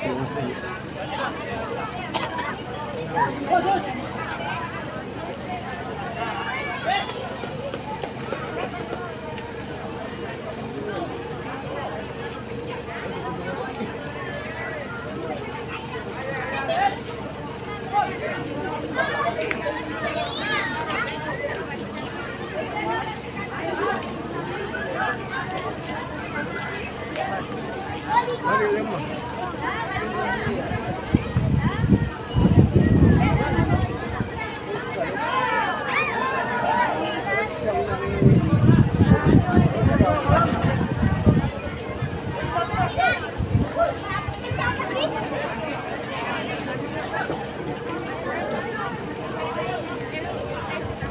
Thank you.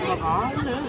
đừng mà bỏ nữa